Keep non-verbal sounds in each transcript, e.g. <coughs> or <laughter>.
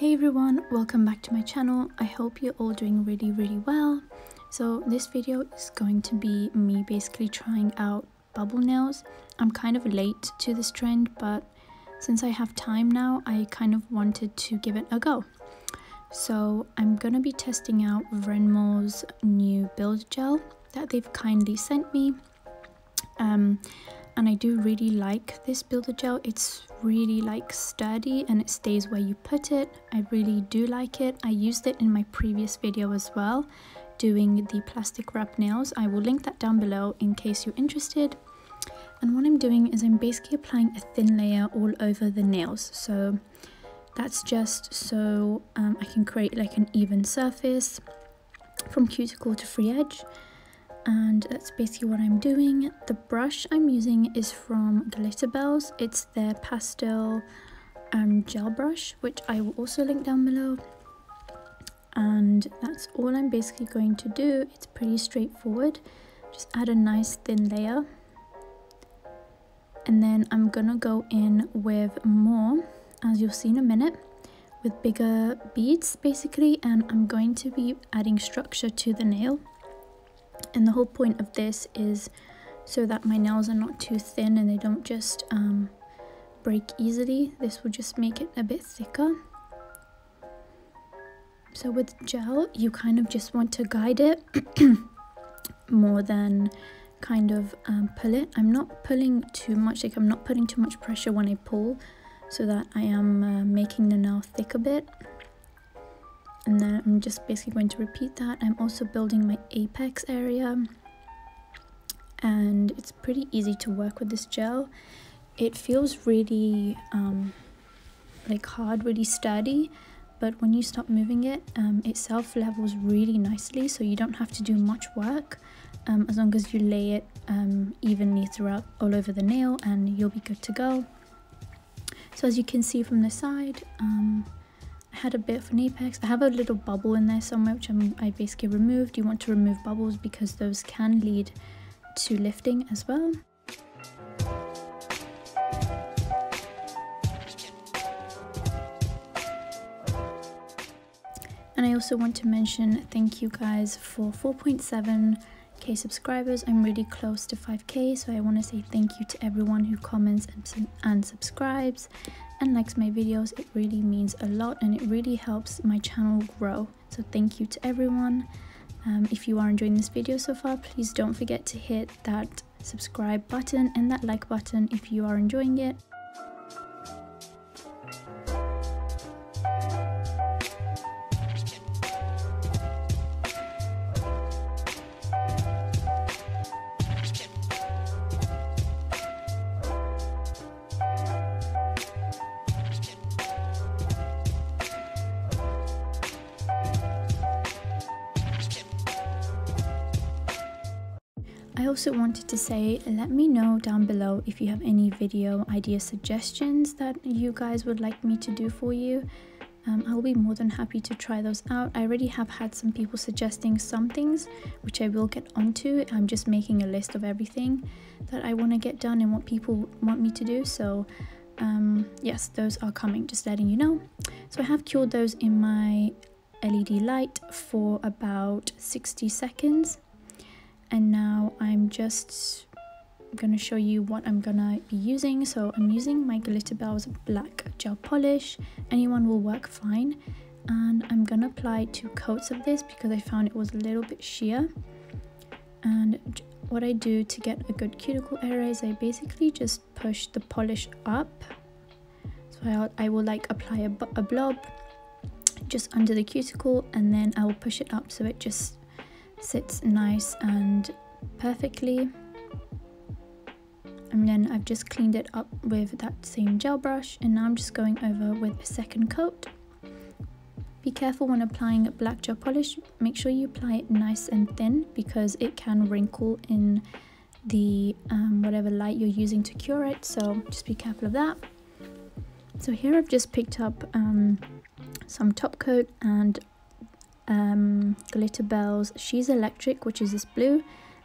Hey everyone, welcome back to my channel. I hope you're all doing really really well. So this video is going to be me basically trying out bubble nails. I'm kind of late to this trend but since I have time now I kind of wanted to give it a go. So I'm to be testing out Vrenmol's new build gel that they've kindly sent me. Um, and I do really like this builder gel. It's really like sturdy and it stays where you put it. I really do like it. I used it in my previous video as well doing the plastic wrap nails. I will link that down below in case you're interested. And what I'm doing is I'm basically applying a thin layer all over the nails. So that's just so um, I can create like an even surface from cuticle to free edge and that's basically what I'm doing. The brush I'm using is from Glitterbels. It's their pastel um, gel brush, which I will also link down below. And that's all I'm basically going to do. It's pretty straightforward. Just add a nice thin layer. And then I'm gonna go in with more, as you'll see in a minute, with bigger beads basically. And I'm going to be adding structure to the nail and the whole point of this is so that my nails are not too thin and they don't just um, break easily. This will just make it a bit thicker. So with gel you kind of just want to guide it <clears throat> more than kind of um, pull it. I'm not pulling too much like I'm not putting too much pressure when I pull so that I am uh, making the nail thick a bit and then I'm just basically going to repeat that. I'm also building my apex area and it's pretty easy to work with this gel. It feels really um, like hard, really sturdy, but when you stop moving it, um, it self levels really nicely so you don't have to do much work um, as long as you lay it um, evenly throughout all over the nail and you'll be good to go. So as you can see from the side, um, I had a bit an apex. I have a little bubble in there somewhere which I'm, I basically removed. You want to remove bubbles because those can lead to lifting as well. And I also want to mention thank you guys for 4.7k subscribers. I'm really close to 5k, so I want to say thank you to everyone who comments and, and subscribes and likes my videos it really means a lot and it really helps my channel grow. So thank you to everyone. Um, if you are enjoying this video so far please don't forget to hit that subscribe button and that like button if you are enjoying it I also wanted to say let me know down below if you have any video idea suggestions that you guys would like me to do for you. Um, I'll be more than happy to try those out. I already have had some people suggesting some things which I will get onto. I'm just making a list of everything that I want to get done and what people want me to do. So um, yes, those are coming, just letting you know. So I have cured those in my LED light for about 60 seconds and now I'm just gonna show you what I'm gonna be using. So I'm using my Glitterbels black gel polish. Anyone will work fine. And I'm gonna apply two coats of this because I found it was a little bit sheer. And what I do to get a good cuticle area is I basically just push the polish up. So I'll, I will like apply a, a blob just under the cuticle and then I will push it up so it just sits nice and perfectly. And then I've just cleaned it up with that same gel brush and now I'm just going over with a second coat. Be careful when applying black gel polish. Make sure you apply it nice and thin because it can wrinkle in the um, whatever light you're using to cure it so just be careful of that. So here I've just picked up um, some top coat and um, Glitterbels She's Electric, which is this blue,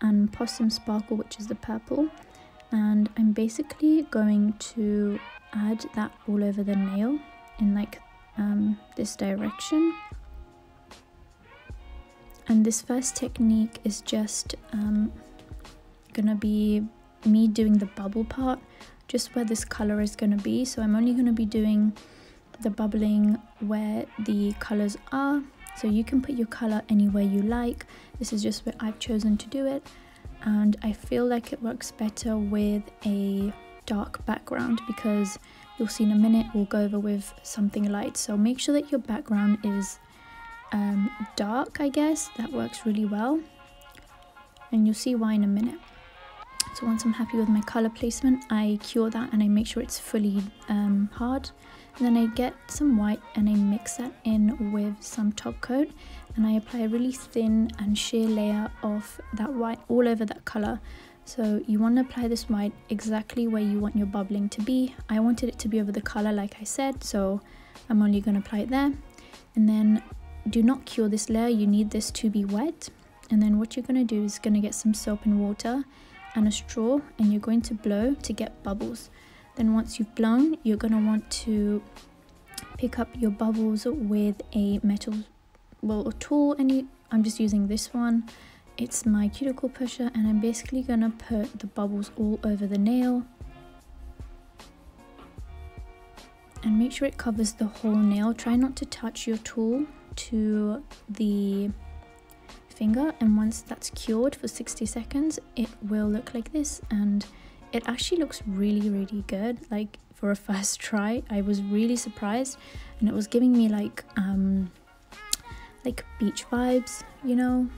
and Possum Sparkle, which is the purple. And I'm basically going to add that all over the nail in like um, this direction. And this first technique is just um, gonna be me doing the bubble part just where this color is gonna be. So I'm only gonna be doing the bubbling where the colors are so you can put your color anywhere you like. This is just where I've chosen to do it. And I feel like it works better with a dark background because you'll see in a minute we'll go over with something light. So make sure that your background is um, dark I guess. That works really well. And you'll see why in a minute. So once I'm happy with my color placement I cure that and I make sure it's fully um, hard and then I get some white and I mix that in with some top coat. And I apply a really thin and sheer layer of that white all over that color. So you want to apply this white exactly where you want your bubbling to be. I wanted it to be over the color like I said so I'm only going to apply it there. And then do not cure this layer. You need this to be wet. And then what you're going to do is going to get some soap and water and a straw and you're going to blow to get bubbles then once you've blown you're going to want to pick up your bubbles with a metal well a tool and you, I'm just using this one. It's my cuticle pusher and I'm basically going to put the bubbles all over the nail. And make sure it covers the whole nail. Try not to touch your tool to the finger and once that's cured for 60 seconds it will look like this and it actually looks really really good. Like for a <laughs> first try I was really surprised and it was giving me like um like beach vibes you know?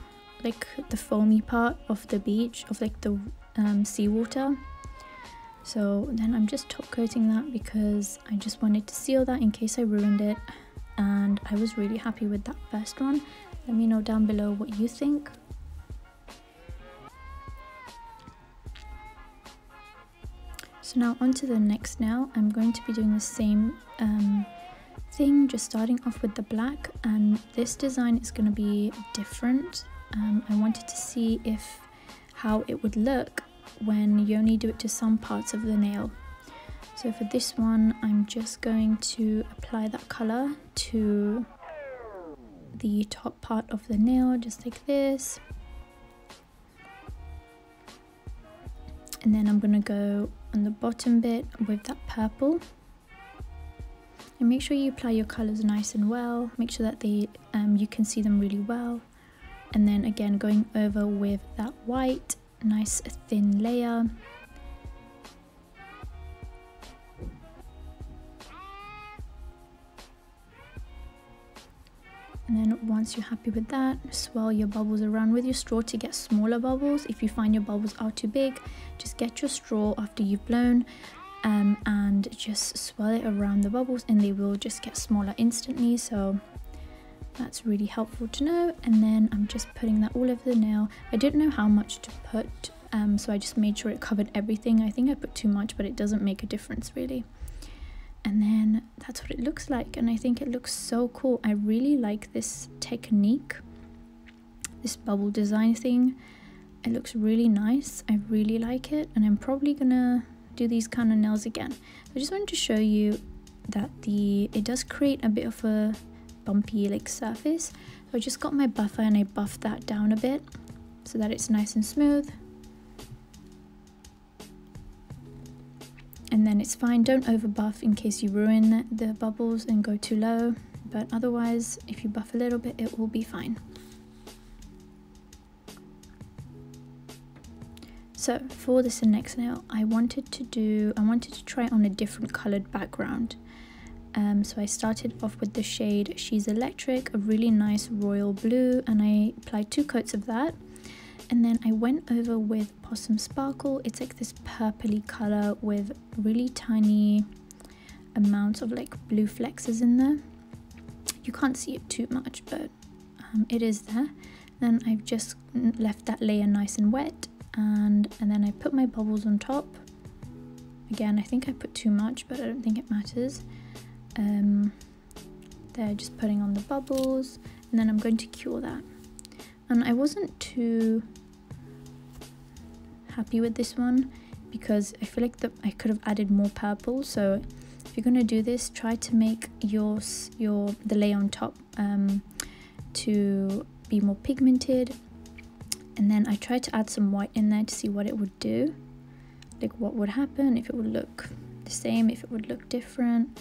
Like the foamy part of the beach of like the um, seawater. So then I'm just top coating that because I just wanted to seal that in case I ruined it and I was really happy with that first one. Let me know down below what you think So now on to the next nail. I'm going to be doing the same um, thing, just starting off with the black. And this design is going to be different. Um, I wanted to see if how it would look when you only do it to some parts of the nail. So for this one, I'm just going to apply that color to the top part of the nail, just like this. And then I'm gonna go on the bottom bit with that purple. And make sure you apply your colors nice and well. Make sure that they um, you can see them really well. And then again going over with that white nice thin layer. And then once you're happy with that swirl your bubbles around with your straw to get smaller bubbles. If you find your bubbles are too big just get your straw after you've blown um, and just swirl it around the bubbles and they will just get smaller instantly. So that's really helpful to know. And then I'm just putting that all over the nail. I didn't know how much to put um, so I just made sure it covered everything. I think I put too much but it doesn't make a difference really. And then that's what it looks like and I think it looks so cool. I really like this technique this bubble design thing it looks really nice. I really like it and I'm probably gonna do these kind of nails again. I just wanted to show you that the it does create a bit of a bumpy like surface. So I just got my buffer and I buffed that down a bit so that it's nice and smooth. And then it's fine. Don't over buff in case you ruin the bubbles and go too low. But otherwise if you buff a little bit it will be fine so for this next nail I wanted to do I wanted to try on a different colored background um, so I started off with the shade She's Electric, a really nice royal blue and I applied two coats of that and then I went over with Possum Sparkle. It's like this purpley color with really tiny amounts of like blue flexes in there. You can't see it too much, but um, it is there. Then I've just left that layer nice and wet and, and then I put my bubbles on top. Again, I think I put too much, but I don't think it matters. Um, they're just putting on the bubbles and then I'm going to cure that. And I wasn't too happy with this one because I feel like that I could have added more purple so if you're gonna do this try to make your your the layer on top um, to be more pigmented and then I tried to add some white in there to see what it would do. Like what would happen if it would look the same if it would look different.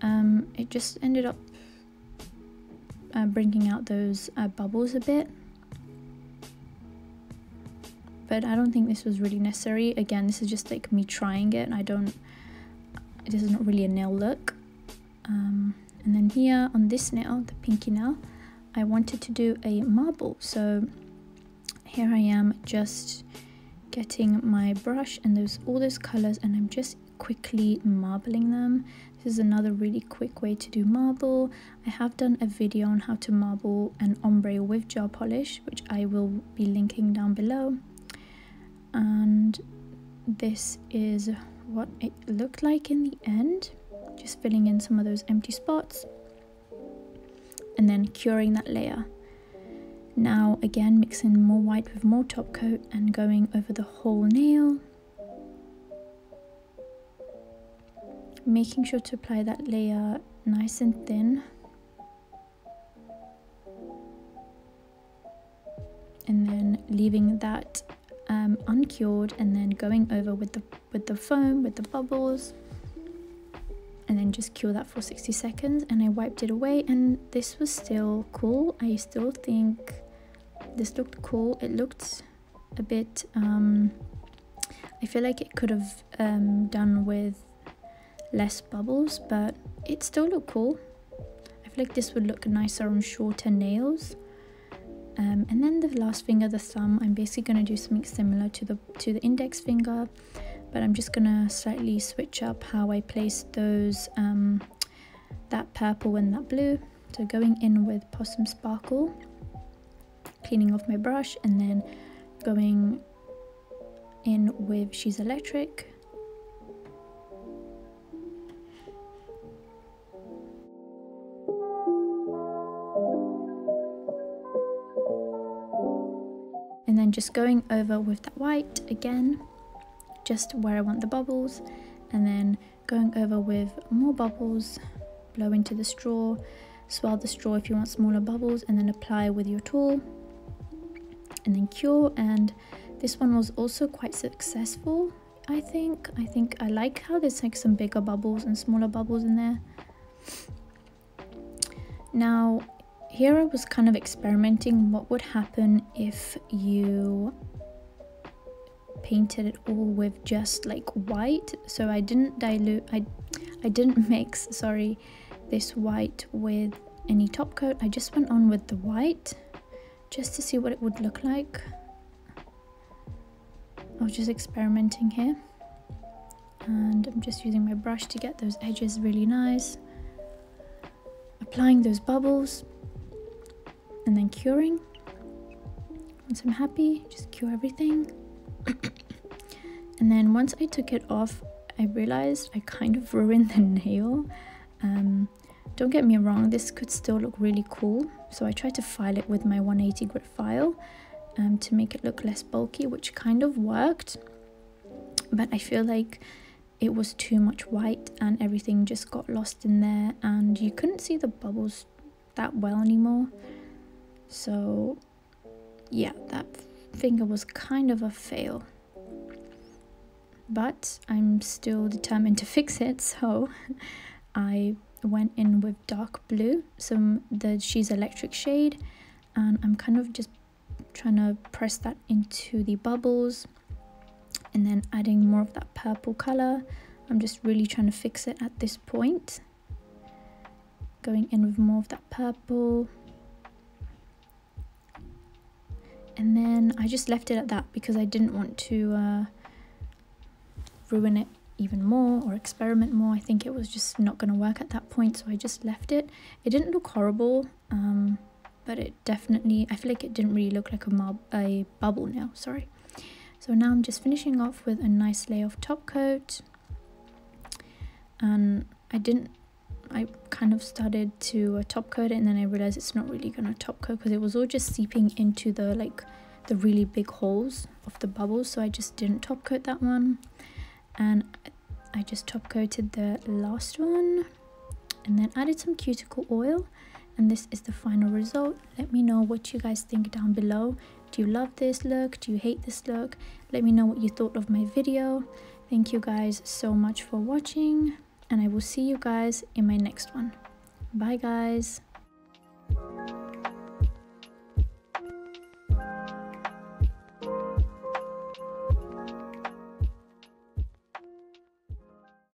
Um, it just ended up uh, bringing out those uh, bubbles a bit. But I don't think this was really necessary. Again this is just like me trying it. I don't this is not really a nail look. Um, and then here on this nail the pinky nail I wanted to do a marble. So here I am just getting my brush and those all those colors and I'm just quickly marbling them. This is another really quick way to do marble. I have done a video on how to marble an ombre with gel polish which I will be linking down below. And this is what it looked like in the end just filling in some of those empty spots and then curing that layer now again mixing more white with more top coat and going over the whole nail. Making sure to apply that layer nice and thin. And then leaving that um, uncured and then going over with the with the foam with the bubbles. And then just cure that for 60 seconds. And I wiped it away and this was still cool. I still think this looked cool. It looked a bit um, I feel like it could have um, done with less bubbles but it still looked cool. I feel like this would look nicer on shorter nails. Um, and then the last finger the thumb I'm basically going to do something similar to the to the index finger but I'm just gonna slightly switch up how I place those um, that purple and that blue. So going in with possum sparkle cleaning off my brush and then going in with she's electric. And then just going over with that white again just where I want the bubbles and then going over with more bubbles blow into the straw swirl the straw if you want smaller bubbles and then apply with your tool and then cure and this one was also quite successful I think. I think I like how there's like some bigger bubbles and smaller bubbles in there. Now here I was kind of experimenting what would happen if you painted it all with just like white. So I didn't dilute I I didn't <laughs> mix sorry this white with any top coat. I just went on with the white just to see what it would look like I was just experimenting here and I'm just using my brush to get those edges really nice applying those bubbles and then curing. Once I'm happy, just cure everything. <coughs> and then once I took it off, I realized I kind of ruined the nail. Um, don't get me wrong, this could still look really cool. So I tried to file it with my 180 grit file um, to make it look less bulky, which kind of worked. But I feel like it was too much white and everything just got lost in there and you couldn't see the bubbles that well anymore. So yeah, that finger was kind of a fail. But I'm still determined to fix it, <laughs> so I went in with dark blue, some the she's electric shade, and I'm kind of just trying to press that into the bubbles and then adding more of that purple color. I'm just really trying to fix it at this point. Going in with more of that purple and then I just left it at that because I didn't want to uh, ruin it even more or experiment more. I think it was just not going to work at that point, so I just left it. It didn't look horrible, um, but it definitely, I feel like it didn't really look like a, a bubble now, sorry. So now I'm just finishing off with a nice layer of top coat. And I didn't I kind of started to uh, top coat it and then I realized it's not really gonna top coat because it was all just seeping into the like the really big holes of the bubbles so I just didn't top coat that one and I just top coated the last one. And then added some cuticle oil. And this is the final result. Let me know what you guys think down below. Do you love this look? Do you hate this look? Let me know what you thought of my video. Thank you guys so much for watching. And i will see you guys in my next one. Bye guys